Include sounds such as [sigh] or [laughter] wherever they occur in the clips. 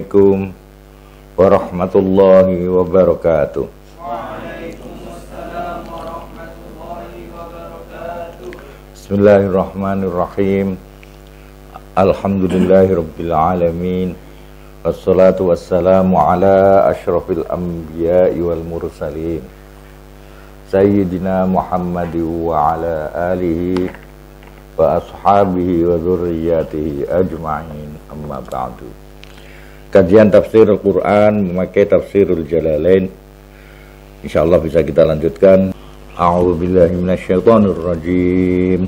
عليكم ورحمة الله وبركاته. وعليكم السلام ورحمة الله وبركاته. بسم الله الرحمن الرحيم. الحمد لله رب العالمين. والصلاة والسلام على أشرف الأنبياء والمرسلين. سيدنا محمد وعلى آله وأصحابه وذرياته أجمعين. أما بعد. Kajian tafsir Al-Quran memakai tafsirul Jalalain InsyaAllah bisa kita lanjutkan A'udzu billahi minasyaitonir rajim.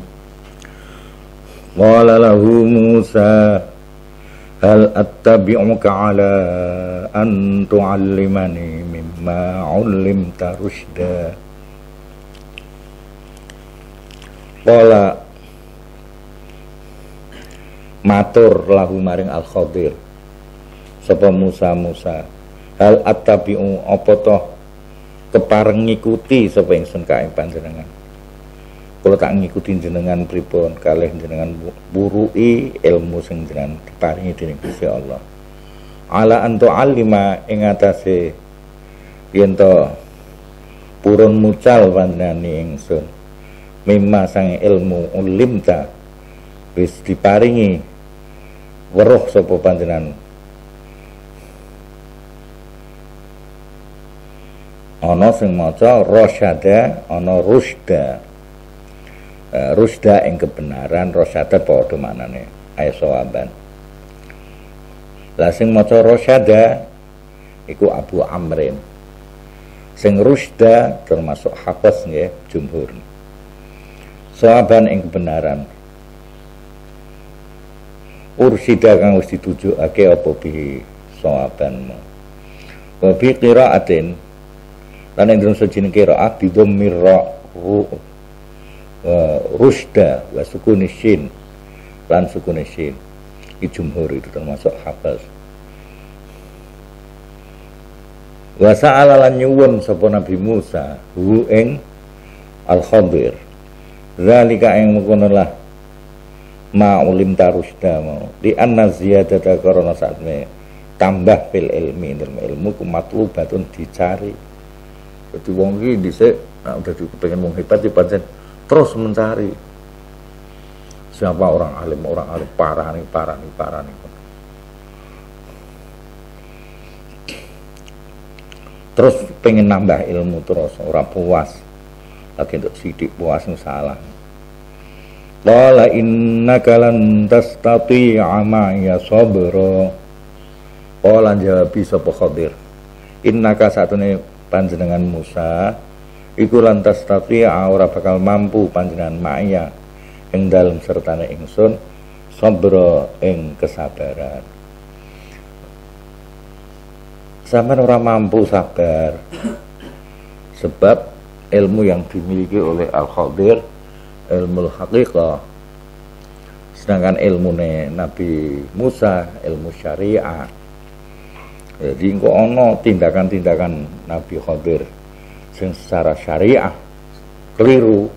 Qala lahu Musa hal attabi'uka ala an tu'allimani mimma 'ullimta rusyda. Qala matur lahu maring Al-Khadir sapa Musa Musa hal attabi'u apa toh kepareng ngikuti sapa ingsun kae panjenengan? Kula tak ngikuti jenengan pripun? Kalih jenengan burui ilmu sing jenengan diparingi dening Gusti Allah. Ala antu alima ing atase yen to purun mucal panjenengane ingsun. Mimma sang ilmu ulimta wis diparingi weruh sapa panjenengan ana sing maca rasyada ana rusda uh, rusda ing kebenaran rasyada padha manane ae sawaban lah sing maca rasyada iku Abu Amrin. Sing rusda termasuk hafaz nggih jumhur. Sawaban ing kebenaran. Ursida kang wis ditujukake apa bi sawabanmu wa bi qiraatin lan ing dalam sejenis qiraah bi dhammir ra rusda wa sukun shin lan sukun shin. Di jumhur itu termasuk hafaz wa sa'ala lan nyuwun sapa Nabi Musa hu ing al khadir zalika ing mengkono lah ma ulim tarusda mau. Di anna ziyadata karena saat tambah fil ilmi ilmu kumatlubatun dicari jadi wong iki dhisik nah, udah pengen wong hebat di pancen terus mencari siapa orang alim orang alim parah nih parah nih parah nih terus pengen nambah ilmu terus orang puas lagi untuk sidik puas salah Qala innaka lan tastati'a ma'iya sabra. Qala jawab sapa Khadir. Innaka satune panjenengan Musa iku lantas tapi ora bakal mampu panjenengan Maya ing dalem sertane ingsun sabra ing kesabaran. Sampean ora mampu sabar sebab ilmu yang dimiliki oleh Al-Khadir ilmu haqiqah. Sedangkan ilmu Nabi Musa ilmu syariah jadi engko ono tindakan-tindakan Nabi Khadir sing secara syariah keliru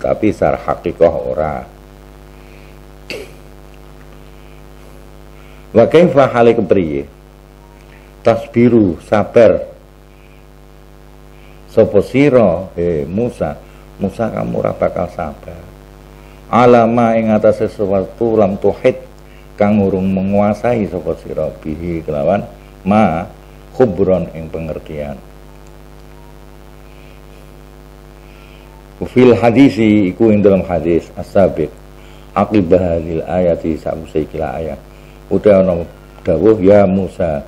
tapi secara hakikah ora. Wa kaifa hale kepriye tasbiru sabar. Sapa sira? He Musa. Musa kamu ora bakal sabar. Alama ing atase sesuatu lam tuhid kang urung menguasai sapa sira bihi kelawan ma khubron ing pengertian. Fil hadisi iku ing dalam hadis as-sabiq aqibah hadil ayati sausai kila ayat. Udah ana dawuh ya Musa.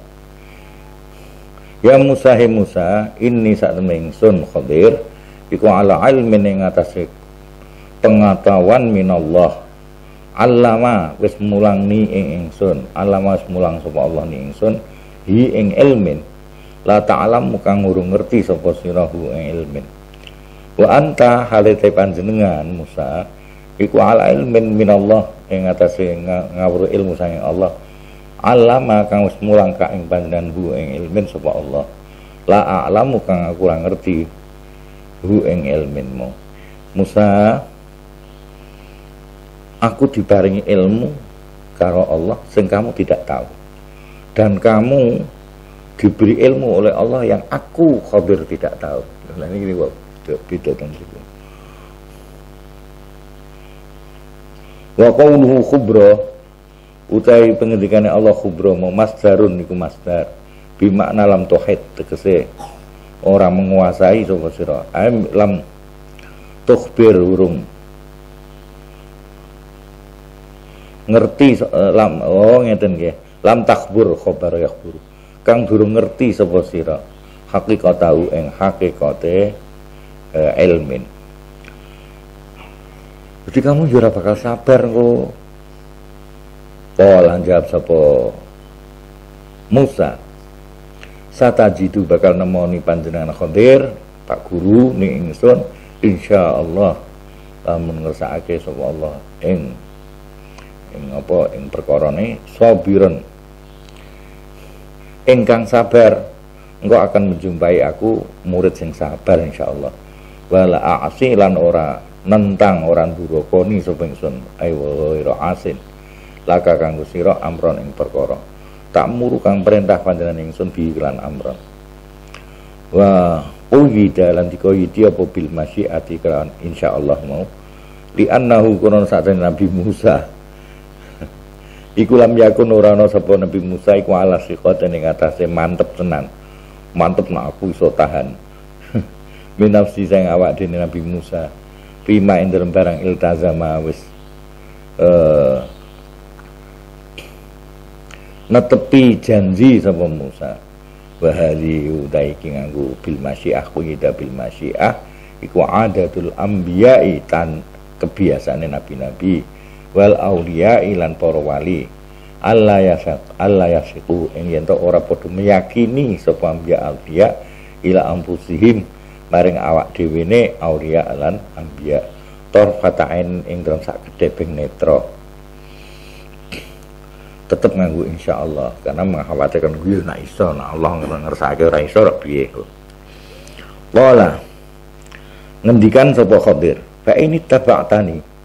Ya Musa he Musa ini saat ingsun khadir iku ala ilmin ing atase pengetahuan minallah Alama wis mulang ni ing ingsun. Alama wis mulang sapa Allah ni ingsun. Hi ing ilmin. La ta'lam kang ngurung ngerti sapa sirahu ing ilmin. Wa anta halite panjenengan Musa iku ala ilmin minallah ing atase ngawur ilmu saking Allah. Alama kang wis mulang ka ing panjenengan hu ing ilmin sapa Allah. La a'lamu kang ora ngerti hu ing ilminmu. Musa aku dibaringi ilmu karo Allah sing kamu tidak tahu dan kamu diberi ilmu oleh Allah yang aku khabir tidak tahu. Nah ini beda tentu. Wa qawluhu khubra utai pengendikane Allah khubra mau masdarun niku masdar bimakna lam tauhid tegese orang menguasai sapa sira lam tukhbir urung ngerti uh, lam oh ngeten nggih. Lam takbur khabar yakhbur kang durung ngerti sapa sira? Hakikat tahu ing hakikate uh, ilmin. Jadi kamu juga bakal sabar kok Kala jawab sapa? Musa. Satajidu bakal nemoni panjenengan Khadir Pak Guru ni ingsun. Insyaallah lamun ngersakake sapa Allah ing ing apa? Ing perkara ne sabiren. Ingkang sabar engkau akan menjumpai aku murid sing sabar insyaallah. Wala a'si lan ora nentang ora durokoni sapa ingsun. Ayo asin. Laka kanggo sira amron ing perkara. Tak muru kang perintah panjenengan ingsun bi iklan amron. Wa uyida lan dikoyidi apa bil masyiati kelawan insyaallah mau. Li annahu kunon sak Nabi Musa iku lam yakun ora ana sapa Nabi Musa iku ala siqate ning atase mantep tenan. Mantep nak aku iso tahan. [laughs] Minafsi sing awak dene Nabi Musa. Prima ing barang iltazama wis uh, netepi janji sapa Musa. Wa hali utai iki nganggo bil masyiah quyida bil masyiah iku adatul anbiya'i tan kebiasaane nabi-nabi wal auliya lan para wali. Allah yasak Allah yasiku. Ing yen ora padha meyakini sapa anbiya auliya ila ampusihim maring awak dhewe ne auliya lan tor fatain ing dalam sak gedhe netra. Nganggu insya Allah karena mengkhawatirkan gue nak iso nak Allah ngersake ora iso ora piye? Wala ngendikan sapa Khadir fa ini taba'tani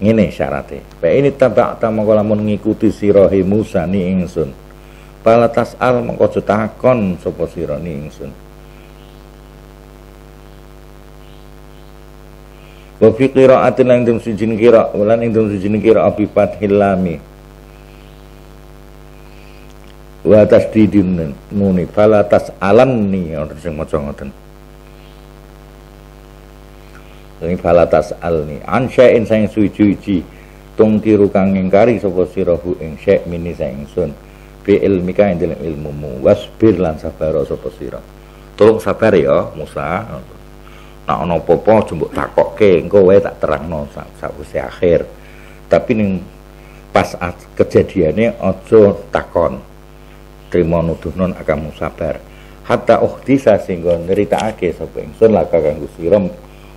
ngene syaratnya. Fa ini taba'ta mongko lamun ngikuti sirahe Musa ni ingsun. Pala tasal mongko takon sapa sira ni ingsun. Wa fi qira'atin lan dum sijin kira lan ing dum sijin kira abi fathil lami. Wa tasdidin nuni fala tas'alanni orang sing maca ngoten ini fala tas'alni an syai'in sing suci-suci. Tungkiru kang ngingkari sapa sirahu ing syai' mini sing ingsun. Bi ilmika ing dalam ilmumu. Wasbir lan sabar sapa sira. Tolong sabar ya Musa. Nak ana apa-apa jembuk takokke. Engko wae tak terangno sakwise akhir. Tapi ning pas kejadiannya ojo takon. Trimo nuduh non akan sabar. Hatta uhdisa sehingga neritakake sapa ingsun laka kanggo sira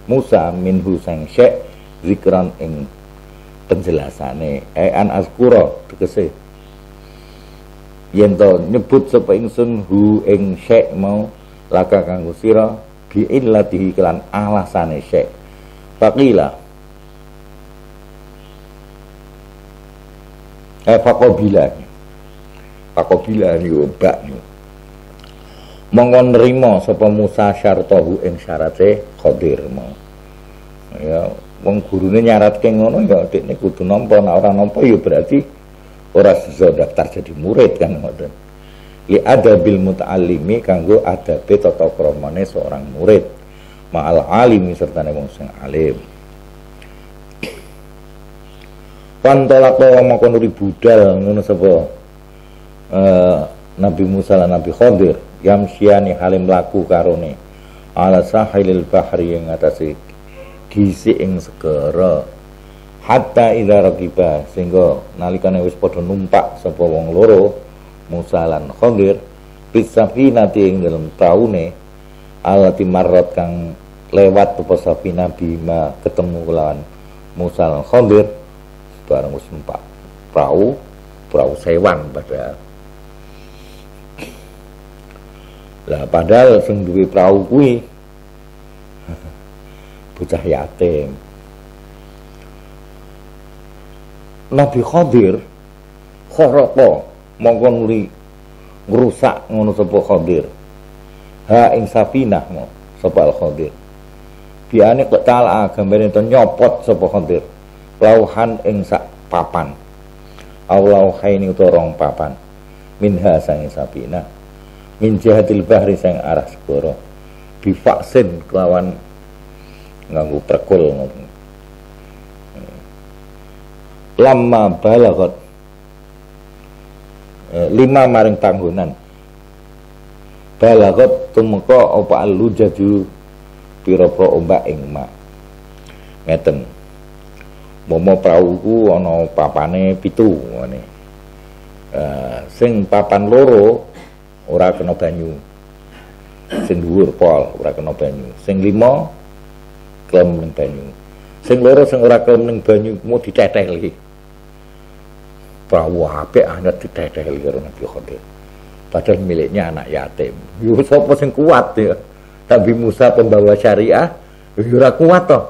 Musa minhu sang syek zikran ing penjelasane. E an azkura tegese. Yen to nyebut sapa ingsun hu ing syek mau laka kanggo sira bi illatihi kelan alasane syek faqila. Eh faqobila Pakobila niku bak niku. Monggo nrimo sapa Musa syartahu ing syarate Khadir mau. Ya, wong gurune nyaratke ngono ya dekne kudu nampa nek ora nampa ya berarti ora bisa daftar jadi murid kan ngoten. Li adabil muta'allimi kanggo adabe tata kramane seorang murid. Ma'al alimi serta wong sing alim. Pantolako mongko nuri budal ngono sapa uh, Nabi Musa lan Nabi Khadir yamsyani halim laku karone. Ala sahilil bahri yang atase gisi ing segara hatta idza raqiba sehingga nalikane wis padha numpak sapa wong loro Musa lan Khadir bisafinati ing dalem taune alati kang lewat apa safina bima ketemu kelawan Musa lan Khadir bareng wis numpak. Perahu perahu sewan padahal Lah padahal sing duwe prau kuwi [laughs] bocah yatim. Nabi Khadir kharaqa mongko nuli ngrusak ngono sapa Khadir. Ha ing safinah sapa al Khadir. Biane kok tala gambare to nyopot sapa Khadir. Lauhan ing sak papan. Allah haini utorong papan. Minha sang sapina min jahatil bahri sang arah segoro. Bivaksin kelawan nganggu perkul lama balagot eh, lima maring tanggunan. Balagot tumeka apa alu jaju pira-pira ombak ing mak. Ngeten. Momo prauku ana papane pitu ngene. Uh, sing papan loro ora kena banyu. Sing dhuwur pol ora kena banyu. Sing lima klem ning banyu. Sing loro sing ora klem ning banyu mau diteteli perahu apik anak diteteli karo Nabi Khadir. Padahal miliknya anak yatim. Yo sapa sing kuat ya? Nabi Musa pembawa syariah yo ora kuat toh.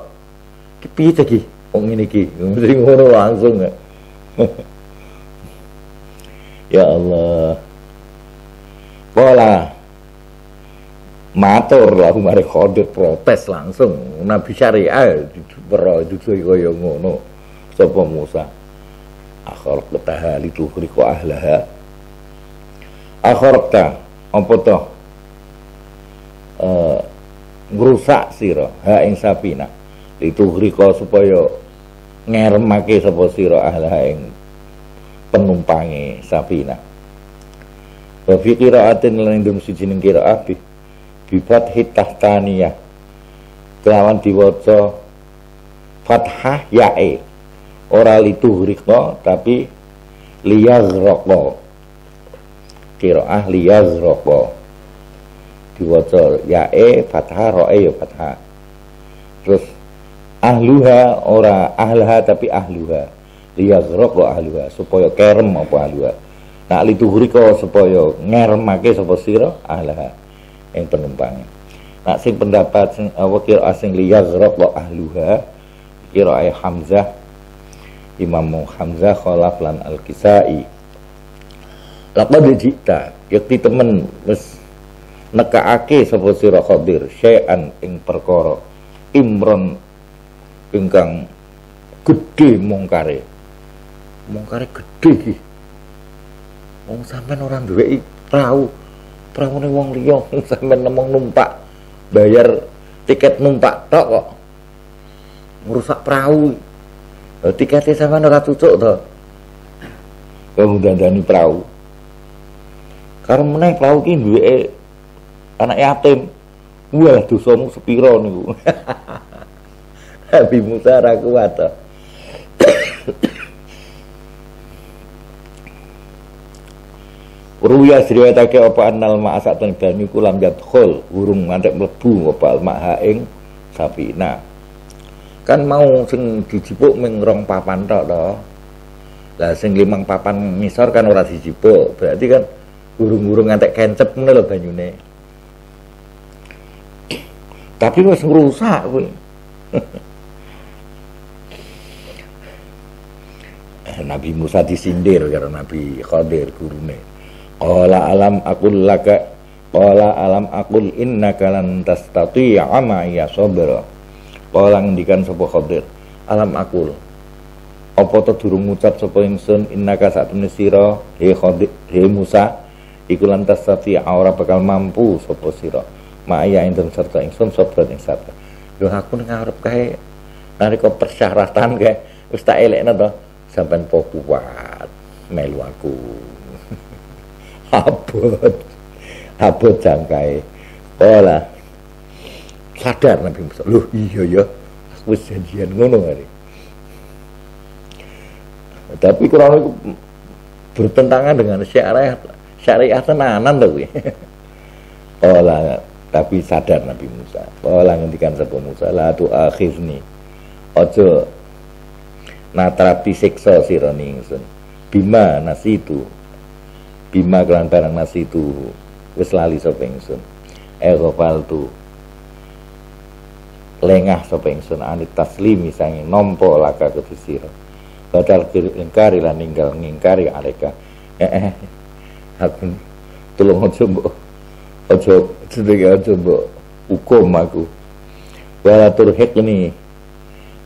Ki piye iki? Wong ngene iki. Mesti ngono langsung ya. [laughs] Ya Allah Pola matur lah mari khadir protes langsung. Nabi syariah bro itu kaya ngono. Sapa Musa? Akharaq taha litukhriqa ahlaha. Akharaqta apa to eh ngrusak sira ha ing sapina. Litukhriqa supaya ngeremake sapa sira ahlaha ing penumpange sapina wa fi qira'atin lan ing siji ning qira'ah bifat hitahtaniyah kelawan diwaca fathah yae. Ora lituhrikno tapi liyazraqo qiraah liyazraqo diwaca yae fathah roe ya fathah. Terus ahluha ora ahlaha tapi ahluha. Liyazraqo ahluha supaya kerem apa ahluha nak lituhriko supaya ngeremake sapa sira? Ahlaha yang penumpangnya. Nak sing pendapat sing apa kira asing li yazraq wa ahluha kira ay Hamzah Imam Hamzah khalaf lan al-Kisai. Laqad jita yakti temen wis nekaake sapa sira Khadir syai'an ing perkara imron ingkang gede mungkare. Mungkare gede wong sampean ora duwe perahu. Pramune wong liya. Sampean nemong numpak bayar tiket numpak tok kok. Merusak perahu. Tiketnya sampean ora tutuk to? Kok dandani perahu. Karena meneh perahu ki duwe anak yatim wah dosamu sepiro niku. [laughs] Nabi Musa ra kuat to Ruya sriwayatake apa annal ma asatan banyu kulam yadkhul urung ngantek mlebu apa alma ing sapina. Kan mau sing dijipuk ming rong papan tok to. Lah sing limang papan ngisor kan ora dijipuk, berarti kan urung-urung ngantek kencep ngene lho banyune. Tapi wis ngrusak kuwi. [laughs] Nabi Musa disindir karo Nabi Khadir gurune. Qala alam akul laka Qala alam akul innaka lan tastati'a ma ya sabra. Qala ngendikan sapa Khadir, alam akul. Apa to durung ngucap sapa ingsun innaka satune sira he Khadir he Musa iku lan tastati'a ora bakal mampu sapa sira. Ma ya enten serta ingsun sabra ing sabar. Yo aku ngarep kae nalika persyaratan kae wis tak elekno to sampean po kuat melu aku abot. Abot jangkai. Olah. Sadar Nabi Musa. Loh iya ya aku janjian ngono hari. Tapi kurang itu bertentangan dengan syariat syariat tenanan loh [laughs] olah tapi sadar Nabi Musa. Olah ngendikan sapa Musa la tu akhirni ojo natrapi siksa sirani ingsun. Bima nasitu bima kelan barang nasi itu. Wis lali sapa ingsun? Eghfal tu lengah sapa ingsun? Anit taslimi sange nampa laka kedhi sira badal ingkari lan ninggal ngingkari aleka. Eh aku tolong aja mbok. Aja sedeke aja mbok hukum aku. Wala turhiqni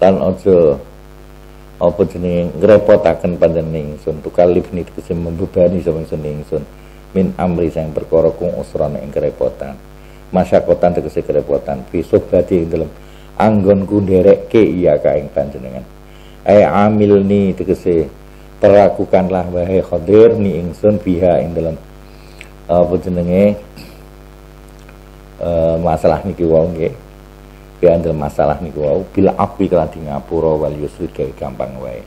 lan aja apa jenenge? Ngrepotaken panjenengan ingsun. Tukalif ni tegese membebani sapa ingsun ingsun. Min amri sang perkara kung usrana ing kerepotan. Masyakotan tegese kerepotan. Fi sohbati ing dalem anggonku nderekke iya ka ing panjenengan. Ay amil ni tegese perlakukanlah wahai khadir ni ingsun biha ing dalam apa jenenge? Uh, masalah niki wau nggih piandel masalah niku wau. Bila api kelan di ngapura wal yusri gawe gampang wae.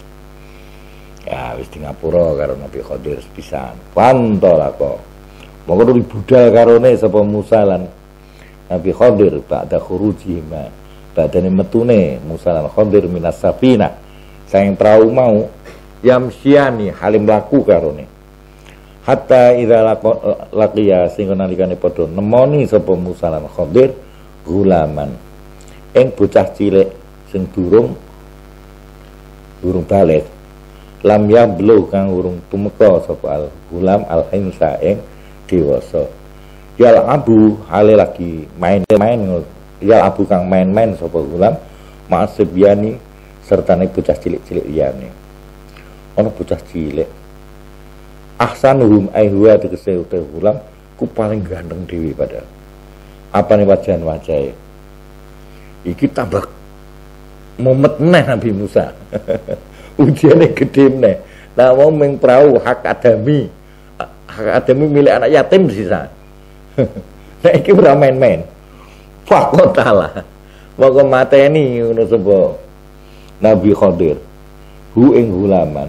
Ya wis di ngapura karo Nabi Khadir sepisan. Pantola kok. Monggo nuli budal karone sapa Musa lan Nabi Khadir ba'da khuruji ma badane metune Musa lan Khadir minas safina. Sayang perahu mau yamsiani halim laku karone. Hatta idza laqiya sing nalikane padha nemoni sapa Musa lan gulaman ing bocah cilik sing durung durung balik lam yablu kang urung tumeka sapa al gulam al insa ing dewasa. Yal abu hale lagi main-main yal abu kang main-main sapa gulam serta nih bocah cilik-cilik liyane. Ana bocah cilik. Ahsanuhum huwa tegese uta gulam ku paling ganteng dewi padahal. Apa nih wajan wajah iki tambah mumet neh Nabi Musa. [laughs] Ujiannya gede neh nah mau meng perahu hak adami. Hak adami milik anak yatim sisa. [laughs] Nah iki ora main-main. Fakotala maka mateni ngono sapa? Nabi Khadir. Hu ing hulaman.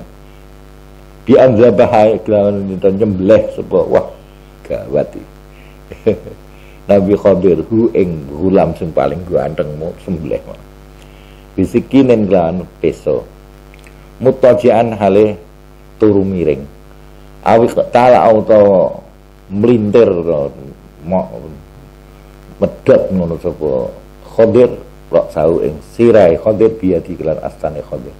Bi anzabaha kelawan nyembelih sapa? Wah gawat [laughs] Nabi Khadir hu ing gulam sing paling ganteng mu sembelih bisikinen lan peso mutajian hale turu miring. Awi tala auto melintir medot ngono sapa Khadir rok sau ing sirai Khadir biadi kelan astane Khadir.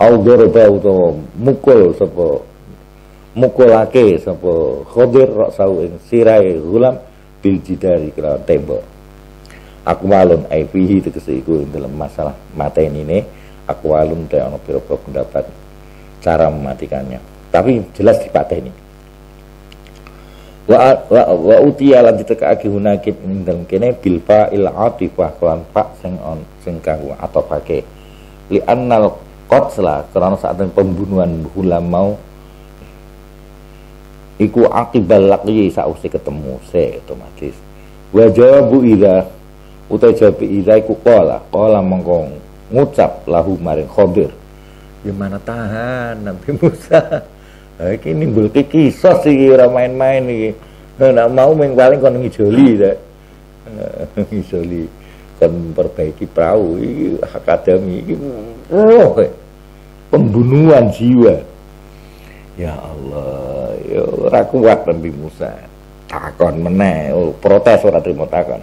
Au darba utawa mukul sapa mukulake sapa Khadir rok sau ing sirai gulam bil jidari kelawan tembok. Akwalun ai fihi tegese iku dalam masalah mateni ini akwalun te ana pira pendapat cara mematikannya. Tapi jelas dipateni wa wa, wa utiya lan ditekake hunakit ing dalem kene bil fa'il atifah kelan fa sing on sing kanggo atofake li annal qatla karena saat pembunuhan hulam mau iku akibal laqyi sausi ketemu se otomatis. Wa jawabu ila utai jawab ila iku qala qala mengko ngucap lahu maring Khadir. Gimana tahan Nabi [laughs] Musa? Ini nimbul kisah sih ora main-main iki. Nah, mau meng paling kon ngijoli ta [laughs] ngijoli kon perbaiki perahu iki akademi iki oh, pembunuhan jiwa. Ya Allah, ya ora kuat Nabi Musa. Takon meneh, oh, protes ora trimo takon.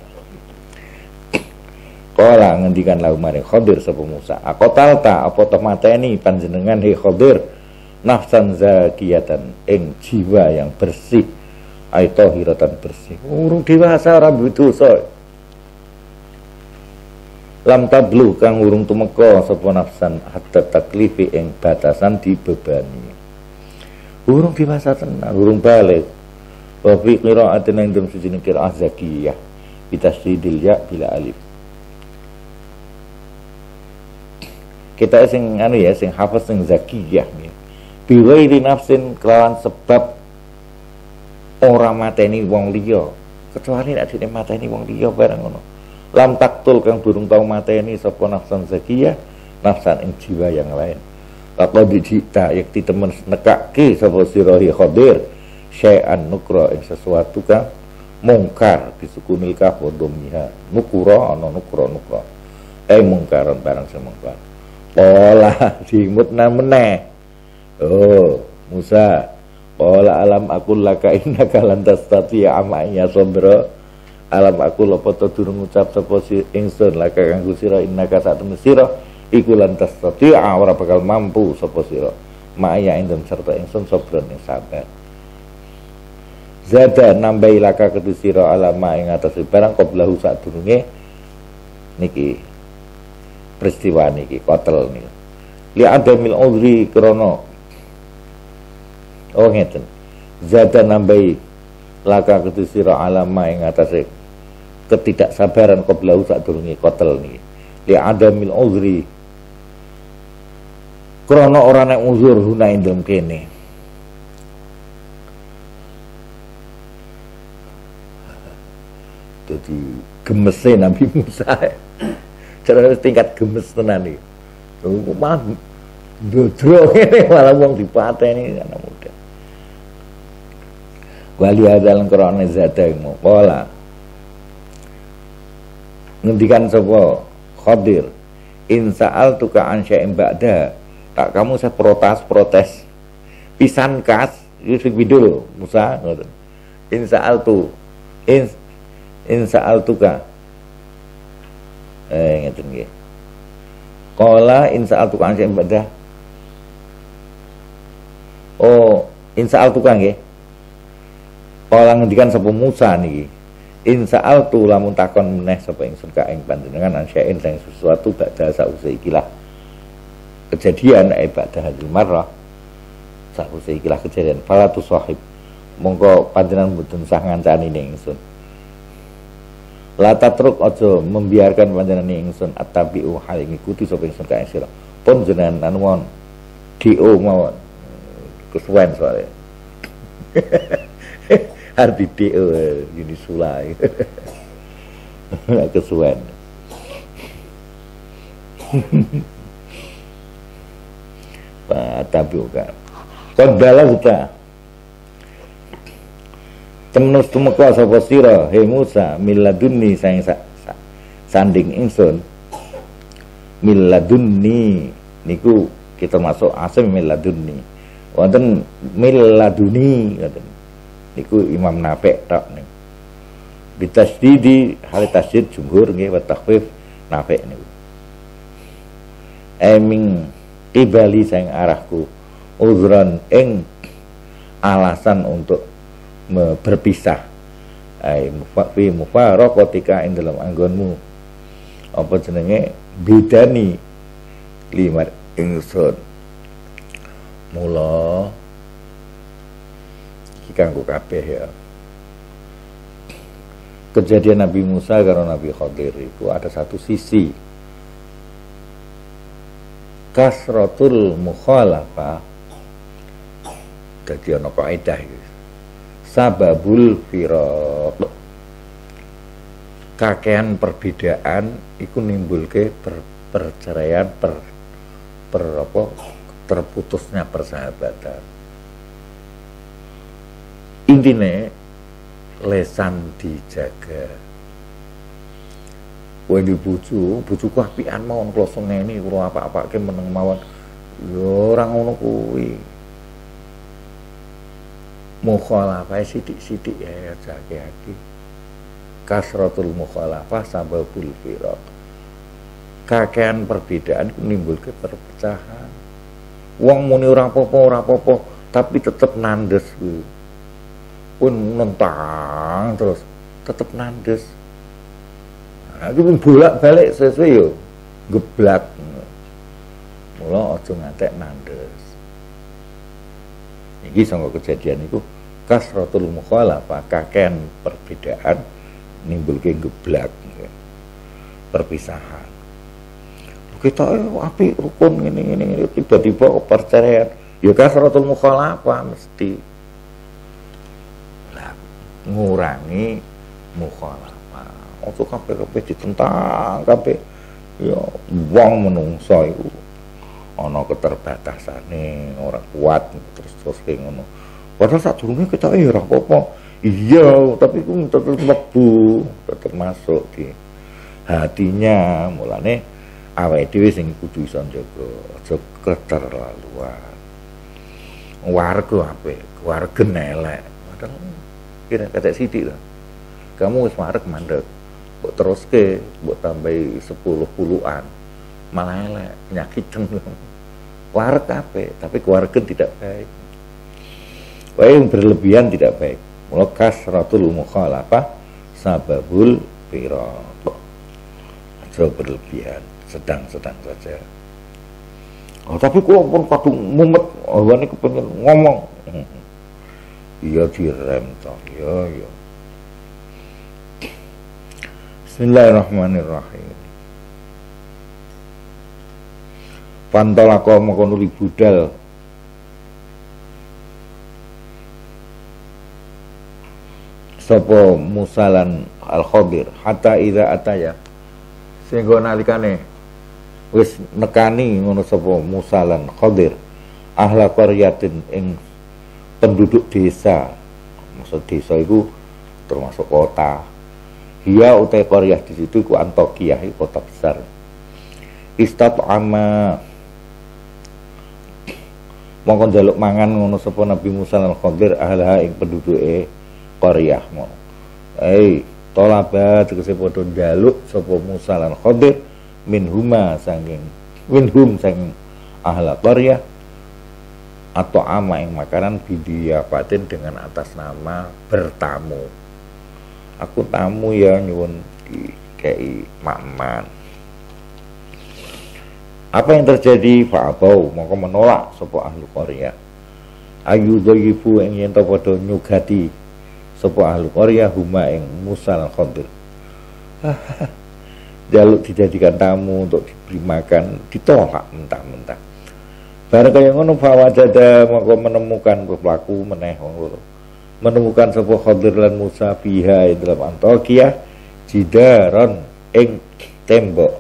Kala ngendikan lahu maring Khadir sapa Musa, "Akotal ta apa to mateni panjenengan he Khadir nafsan zakiyatan ing jiwa yang bersih." Aito hiratan bersih. Urung dewasa ora dosa. Lam tablu kang urung tumeka sapa nafsan hatta taklifi ing batasan dibebani urung dewasa tenan urung balik. Wa fi qira'atin ing dalam suci qira'ah zakiyah. Bitasydidil ya bila alif. Kita sing anu ya sing hafaz sing zakiyah ya ghairi nafsin kelawan sebab ora mateni wong liya. Kecuali nek dene mateni wong liya bareng ngono. Lam taktul kang burung tau mateni sapa nafsan zakiyah nafsan ing jiwa yang lain Laqad jita yakti temen nekake sapa sira Khadir? Syai'an nukra ing sesuatu kang mungkar disukunil kaf wa dhammiha nukura ana nukra nukra eh mungkaran barang sing mungkar. Pola [laughs] dimutna meneh. Oh Musa. Pola alam aku laka innaka lan tastati amanya sabra alam aku apa to durung ngucap sapa ingsun laka kanggo sira innaka sak temen sira iku lantas tati'a ora bakal mampu sapa sira? Ma'aya indem serta ingsun sabron ing sabar. Zada nambahi laka ketu sira ala ma ing atas barang qablahu sadurunge niki peristiwa niki kotel niki. Li adamil udri krana oh ngeten. Zada nambahi laka ketu sira ala ma ing atas ketidaksabaran qablahu sadurunge kotel niki. Li adamil udri krana ora nek uzur huna ing dalem kene. Jadi gemesnya Nabi Musa. Cara tingkat gemes tenan iki. Mah dodro ini malah wong dipateni karena muda. Wali adalan krana zada pola ngendikan sapa? Khadir. In sa'al tuka an syai'in ba'da tak kamu saya protes protes. Pisan kas Yusuf video Musa ngoten. In tu in in tuka eh ngeten nggih. Qala in tuka an ibadah oh in tuka nggih. Kala ngendikan sapa Musa niki. In tu lamun takon meneh sapa ingsun ka ing panjenengan ansyain sing sesuatu badha sausai ikilah kejadian ibadah hadil marrah. Sahuse ikilah kejadian. Fala tu sahib monggo panjenengan mboten sah ngancani ning ingsun. La tatruk aja membiarkan panjenengan ingsun. Attabi'u hal ngikuti sapa ingsun kae sira. Pun jenengan anuwon dio mawon. Kesuwen soalnya. [laughs] Arti dio ini sulai. [laughs] Kesuwen [laughs] tabiuka Qad balagta Temenus tumeka sapa sira? He Musa miladunni sang sa, sa, sanding ingsun. Miladunni niku kita masuk asem miladunni. Wonten miladuni ngoten. Niku Imam Nafi' tok niku bitasdidi hal tasdid jumhur nggih wa takhfif Nafi' niku. Eming kibali sang arahku. Uzran ing alasan untuk berpisah. Ai fi mufaraqatika ing dalam anggonmu. Apa jenenge? Bedani lima ingsun mula iki kanggo kabeh ya. Kejadian Nabi Musa karo Nabi Khadir itu ada satu sisi kasratul mukhalafah. Dadi ana kaidah sababul firaq. Kakean perbedaan iku nimbulke per, perceraian per, per apa terputusnya persahabatan. Intinya lesan dijaga Di bojo, bojoku apian mawon kula sengeni kula apa-apake meneng mawon. Ya ora ngono kuwi. Mukhalafah sithik-sithik ya hati-hati. Kasratul mukhalafah sababul firaq. Kakean perbedaan menimbulkan perpecahan. Wong muni ora apa-apa, ora tapi tetep nandes kuwi. Pun nentang terus tetep nandes Aku pun bolak-balik sesuai yo geblak. Mula aja ngantek nandes. Iki sangka kejadian iku kasratul mukhalafah kakean perbedaan nimbulke geblak perpisahan. Kita eh, api rukun ini ini tiba-tiba perceraian. Ya kasratul mukhalafah mesti. Ngurangi mukhalafah ojo kabeh kabeh ditentang kabeh. Ya wong menungso iku. Ana keterbatasane ora kuat terus terus kayak ngono. Padahal sadurunge kita eh ora apa-apa. Iya tapi ku tetep mlebu tetep masuk di hatinya. Mulane awake dhewe sing kudu iso njaga aja keterlaluan. Warga apik warga elek padahal kira kata sithik lah. Kamu wis marek mandek buat terus ke buat tambahi sepuluh puluhan malah elek penyakit warek kabeh tapi keluarga tidak baik Wae yang berlebihan tidak baik. Mula kasratul mukhalafah sababul firaq. Aja berlebihan, sedang-sedang saja. Oh, tapi kalau pun kadung mumet, awane kepengen ngomong. Iya direm toh, iya iya. Bismillahirrahmanirrahim. Pantolako makonuli budal sapa musalan al khadir hatta idza ataya. Sehingga nalikane wis nekani ngono sapa musalan khadir ahla qaryatin ing penduduk desa. Maksud desa itu termasuk kota Hia utai qaryah di situ ku Antokiyah kota besar. Istat ama. Mongkon jaluk mangan ngono sapa Nabi Musa lan Khadir ahla ing penduduke qaryah mau ai tolaba tegese padha njaluk sapa Musa lan Khadir huma sanging hum sanging ahla qaryah atau ama yang makanan paten dengan atas nama bertamu aku tamu ya nyuwun di kei makman. Apa yang terjadi? Fa'abau. Maka menolak sapa ahli Korea. Ayu dhayifu ing yen padha nyugati sapa ahlu Korea huma ing Musa lan Khadir [laughs] jaluk dijadikan tamu untuk diberi makan ditolak mentah-mentah. Barang kaya ngono jada maka menemukan pelaku meneh menemukan sapa Khadir lan Musa fiha dalam Antokia jidaron ing tembok.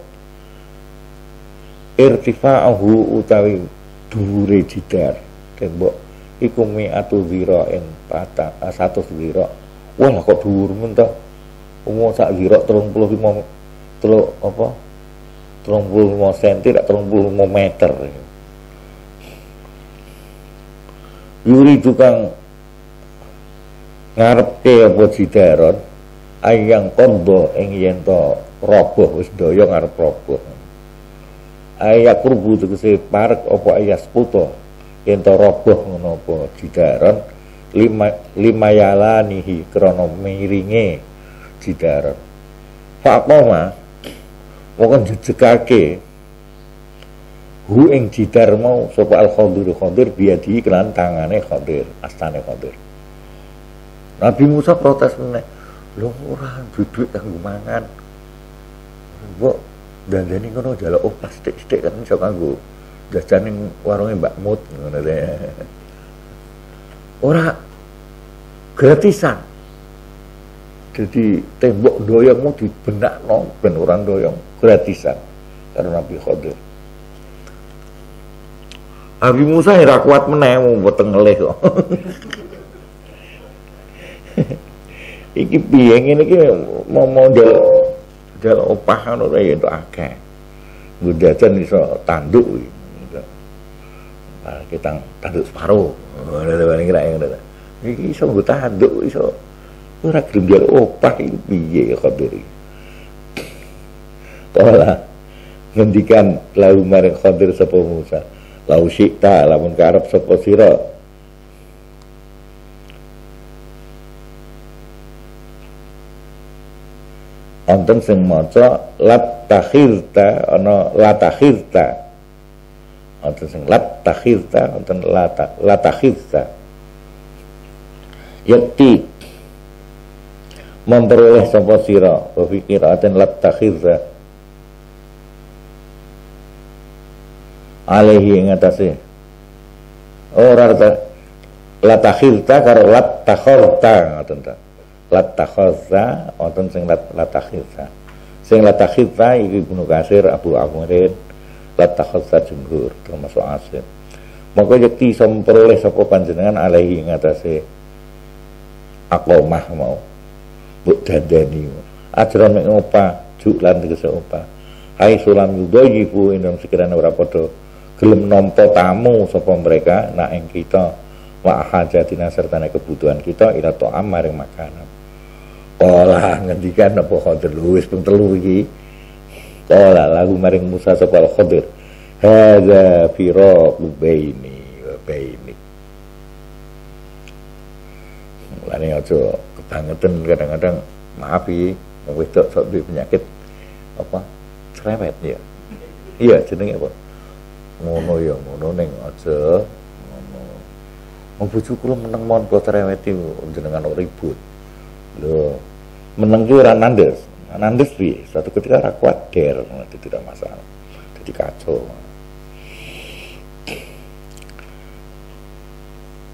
Irtifa'ahu utawi dhuwure jidar tembok. Iku mi'atu zira ing patah satu zira. Wah kok dhuwur men to umum sak zira 35 telu apa? 35 cm tak 35 meter. Yuri tukang ke apa jidaron ayang kondo ing yen to roboh wis daya ngarep roboh. Ayak kurbu tegese parek apa ayas puto ento roboh ngono apa jidaron lima lima yalanihi krana miringe jidaron faqoma mongkon jejegake hu ing jidar mau sapa al khadir khadir biadi kelan tangane khadir astane khadir Nabi Musa protes meneh lho ora duduk kanggo mangan mbok dandani ngono jaluk oh sithik-sithik kan iso kanggo jajan yang warungnya Mbak Mut ngono Ora gratisan. Jadi tembok doyongmu dibenak no ben orang doyong gratisan karena Nabi Khadir. Nabi Musa ora kuat meneh buat ngelih kok. [laughs] iki piye ngene iki? Mau model model opah ngono ya itu akeh. Budajan iso tanduk iki kita tanduk ada paling kira ada ini iso gue tanduk iso ora gelem dia opah iki piye ya khadir Kala ngendikan lahu maring khadir sapa Musa lau syi'ta lamun karep sapa sira Anten sing maca lat takhirta ana latakhirta wonten sing lat takhirta wonten lata latakhirta yakti. Memperoleh sapa sira? Wa fi qiraatin lat takhirta alaihi ing atase. Ora lat takhirta karo lat takhirta ngoten ta lat takhirta wonten sing lat takhirta sing lat takhirta iki Ibnu Kasir Abu Amrin latakhassa jumhur termasuk asin maka yakti iso memperoleh sapa panjenengan alaihi ngatasé akomah mau. Mbok dandani. Ajron mek opah juk lan tegese opah hai sulam yudayifu indam sekiranya ora padha gelem nampa tamu sapa mereka nak ing kita wa hajatina serta kebutuhan kita ila ta'am maring makanan Kala ngendikan apa khadir? Wis pun telu iki. Kala lagu maring Musa sapa Khadir? Hadza firaqu baini wa Mulane aja kebangetan kadang-kadang maaf ya wong wedok sok duwe penyakit apa? Cerewet ya? Iya jenenge apa? Ngono ya ngono ning aja ngono. Wong bojo kula meneng mon kula cerewet jenengan ribut. Lho meneng ki ora nandes. Piye suatu ketika ora kuat itu tidak masalah. Jadi kacau.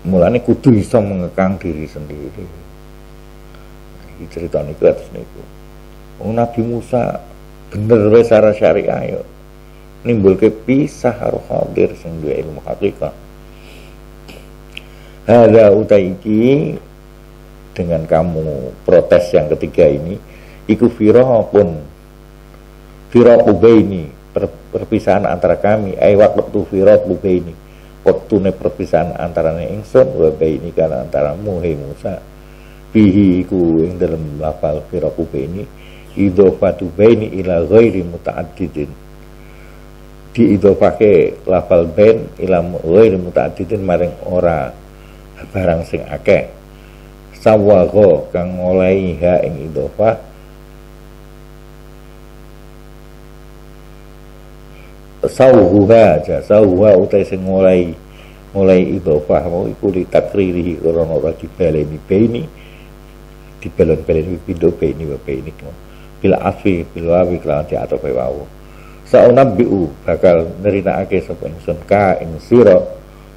Mulane kudu bisa mengekang diri sendiri. Iki cerita niku atus niku. Wong Nabi Musa bener wis secara syariah yo. Nimbulke pisah karo hadir sing duwe ilmu hakikat Hada utai iki dengan kamu protes yang ketiga ini iku firoh pun firoh ini per, perpisahan antara kami. Ay waktu firoh ini waktune perpisahan antara ingsun wa baini kana antara muhe Musa. Bihi ku ing dalam lafal firaku baini idhofatu baini ila ghairi muta'addidin. Diidhofake lafal bain ila ghairi muta'addidin maring ora barang sing akeh sawago kang ngolai ha ing idhofah sauhuha aja sauhuha utai sing mulai mulai idhofah mau iku li takriri krana ora dibaleni baini dibalon-baleni pindho baini wa baini bila afi bila afi kelawan di atau wau saunabbiu bakal nerinakake sapa ingsun ka ing sira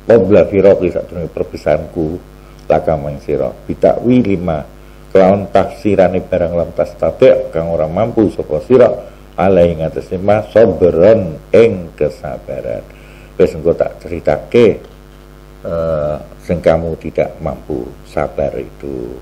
qabla firaqi sadurunge perpisahanku laka maing sira. Bitawi lima. Kelawan tafsirane barang lam tas kang ora mampu sapa sira. Alai ngatasi ma sobron ing kesabaran. Wis engko tak ceritake uh, sing kamu tidak mampu sabar itu